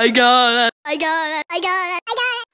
I got it. I got it. I got it. I got it.